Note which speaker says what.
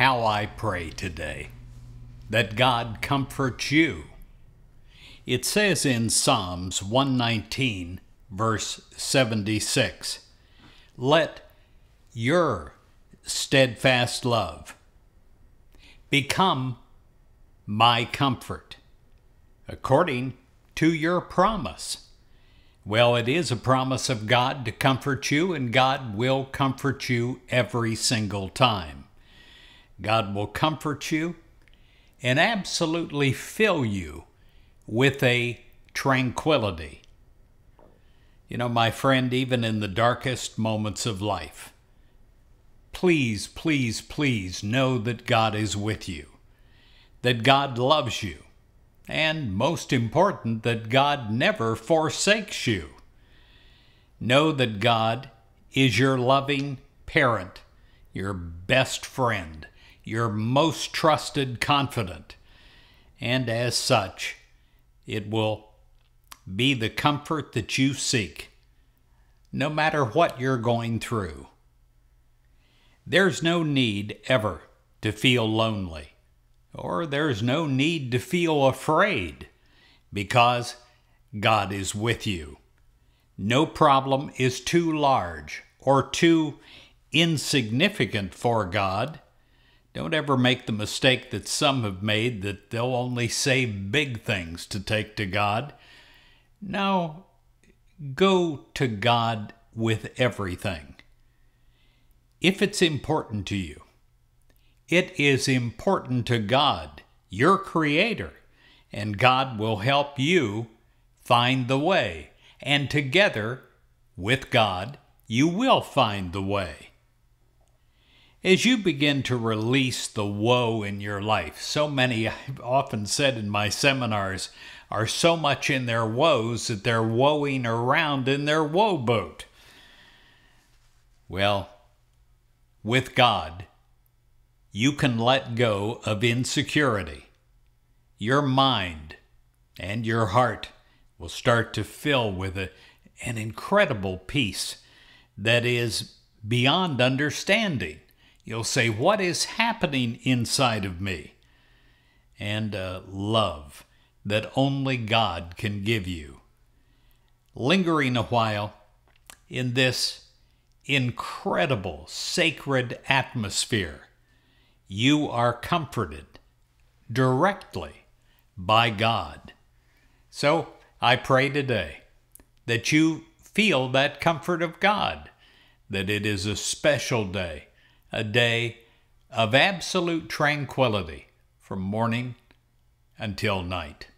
Speaker 1: how I pray today that God comforts you. It says in Psalms 119, verse 76, Let your steadfast love become my comfort, according to your promise. Well, it is a promise of God to comfort you, and God will comfort you every single time. God will comfort you and absolutely fill you with a tranquility. You know, my friend, even in the darkest moments of life, please, please, please know that God is with you, that God loves you, and most important, that God never forsakes you. Know that God is your loving parent, your best friend, your most trusted confidant, and as such, it will be the comfort that you seek, no matter what you're going through. There's no need ever to feel lonely, or there's no need to feel afraid, because God is with you. No problem is too large or too insignificant for God. Don't ever make the mistake that some have made that they'll only say big things to take to God. No, go to God with everything. If it's important to you, it is important to God, your Creator, and God will help you find the way. And together with God, you will find the way. As you begin to release the woe in your life, so many, I've often said in my seminars, are so much in their woes that they're woeing around in their woe boat. Well, with God, you can let go of insecurity. Your mind and your heart will start to fill with a, an incredible peace that is beyond understanding. You'll say, What is happening inside of me? And uh, love that only God can give you. Lingering a while in this incredible sacred atmosphere, you are comforted directly by God. So I pray today that you feel that comfort of God, that it is a special day a day of absolute tranquility from morning until night.